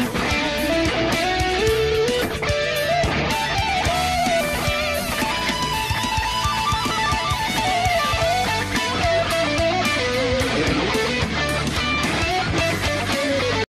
Bye.